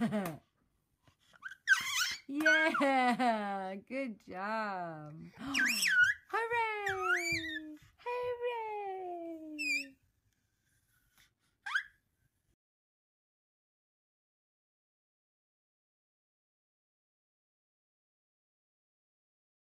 yeah, good job. Hooray!